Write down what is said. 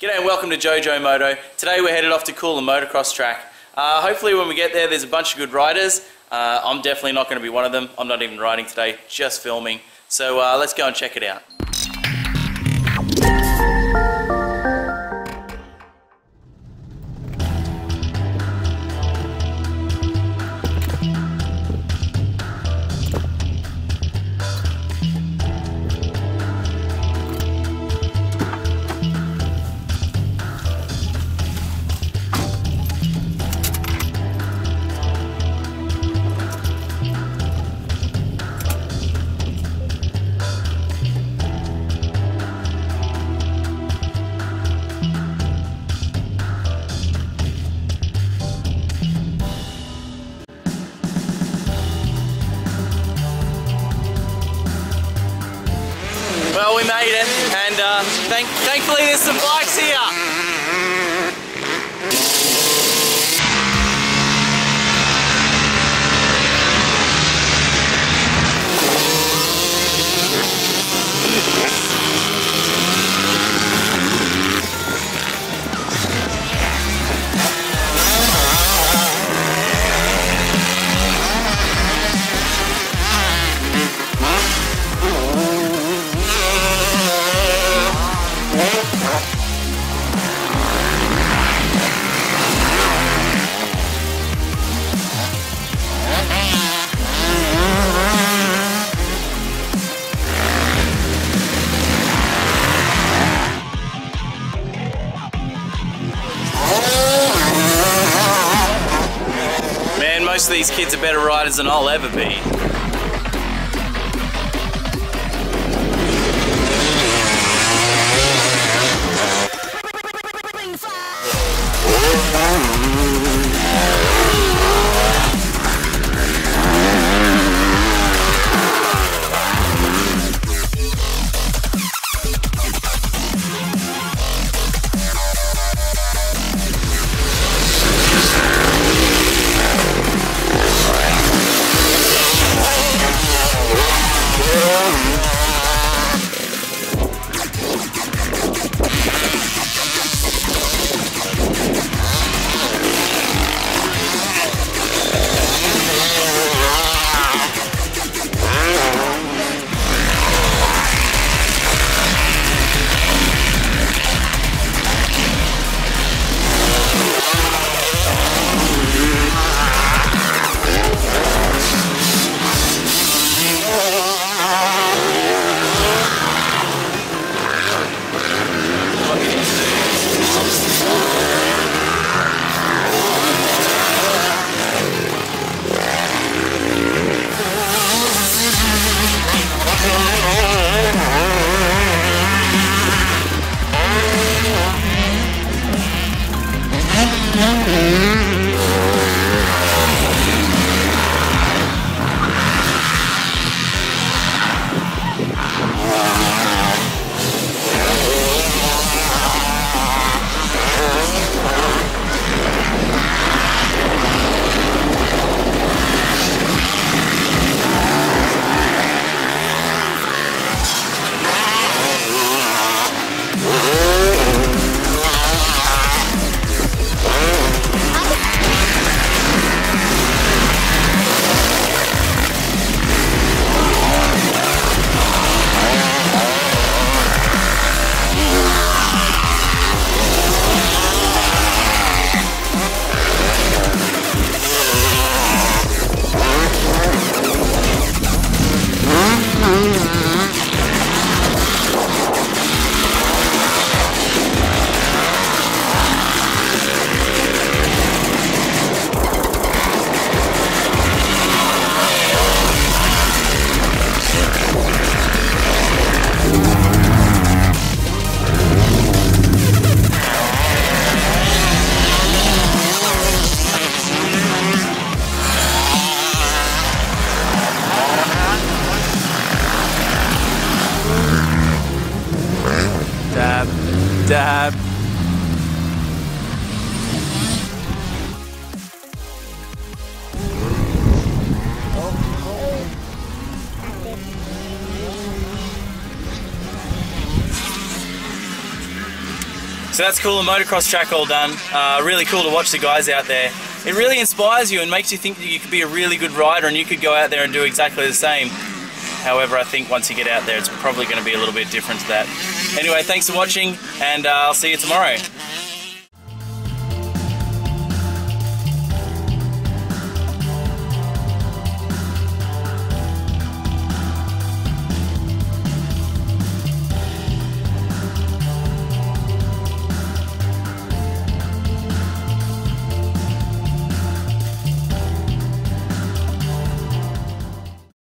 G'day and welcome to JoeJoe Moto. Today we're headed off to Coolum Motocross Track. Uh, hopefully when we get there there's a bunch of good riders. Uh, I'm definitely not going to be one of them. I'm not even riding today, just filming. So uh, let's go and check it out. Made it, and uh, thank thankfully there's some bikes here. Most of these kids are better riders than I'll ever be. So that's Coolum motocross track all done. Uh, really cool to watch the guys out there. It really inspires you and makes you think that you could be a really good rider and you could go out there and do exactly the same. However, I think once you get out there, it's probably going to be a little bit different to that. Anyway, thanks for watching, and uh, I'll see you tomorrow.